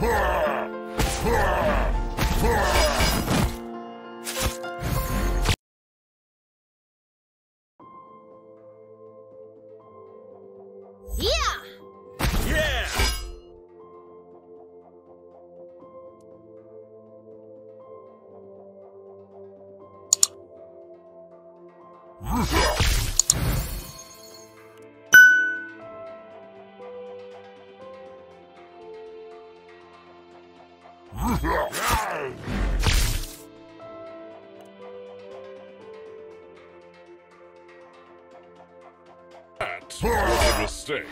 Yeah! Yeah! That was a mistake.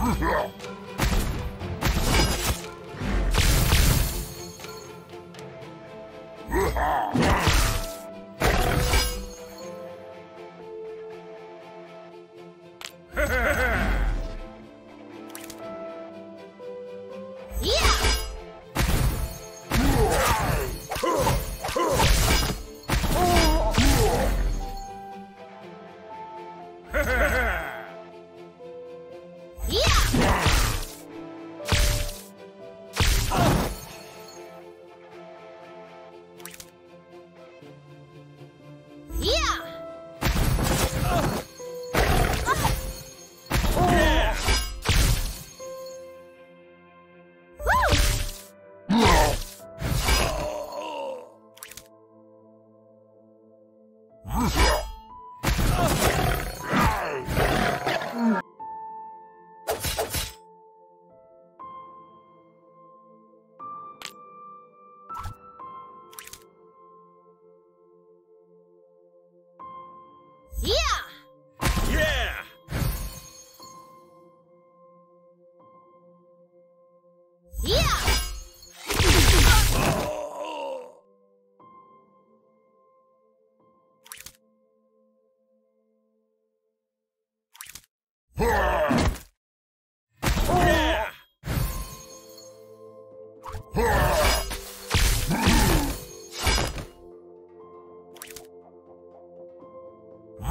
Yeah!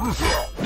了。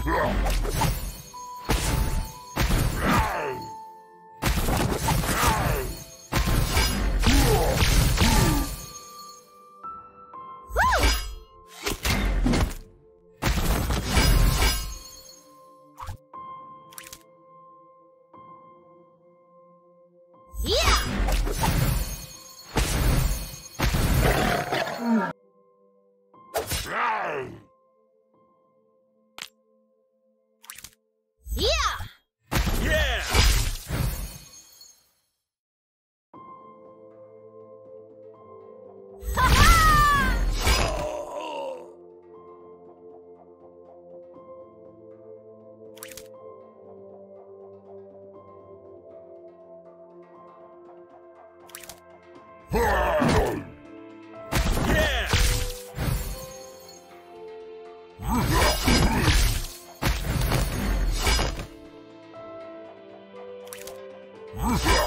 Yeah. Yeah!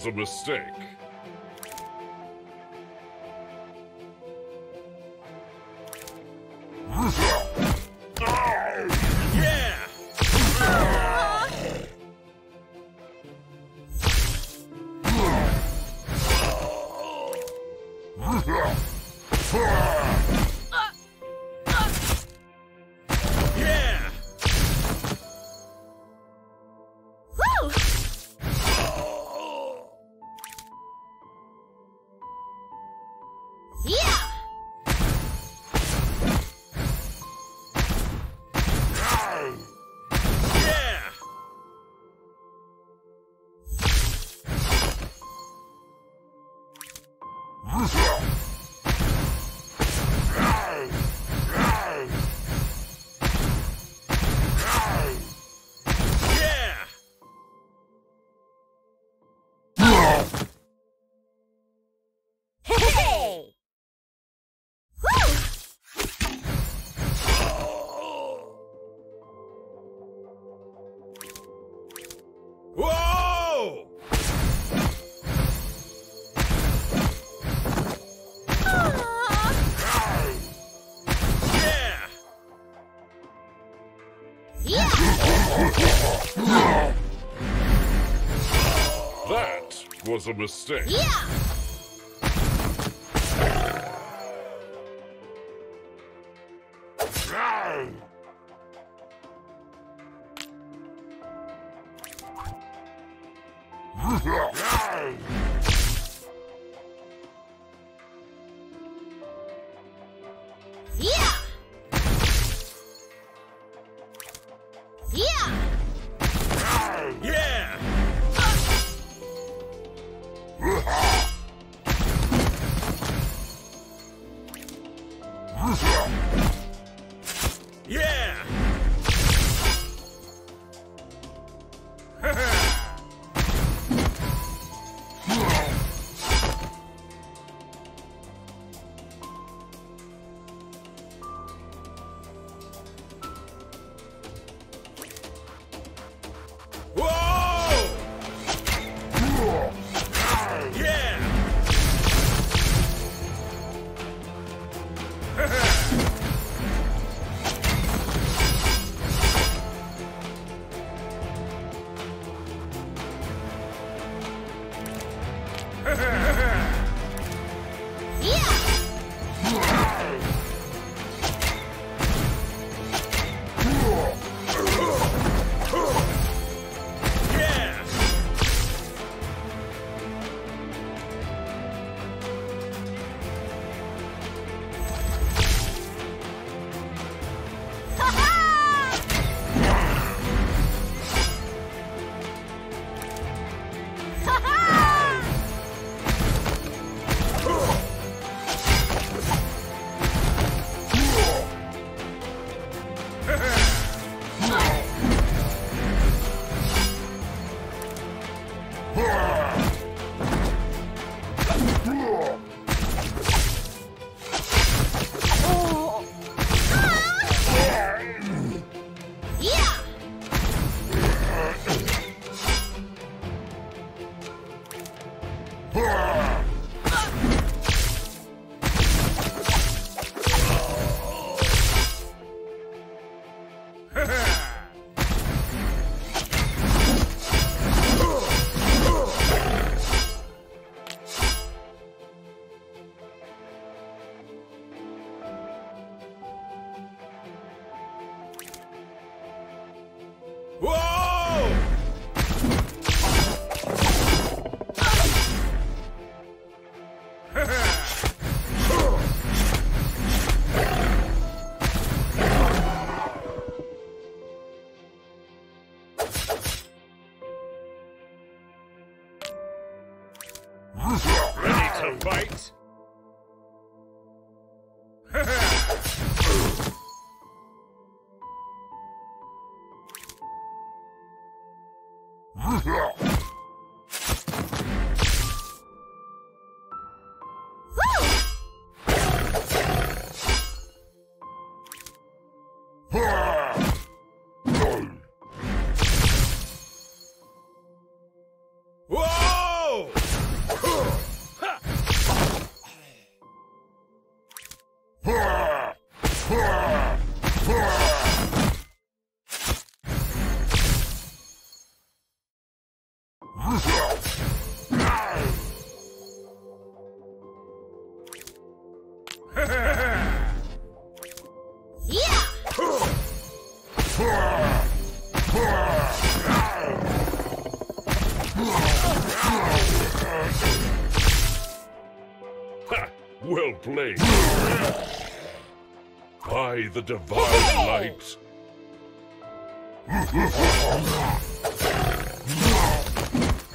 Was a mistake. Huh? was a mistake. Yeah! Yeah! All right. Huh! Huh! Huh! the divine light.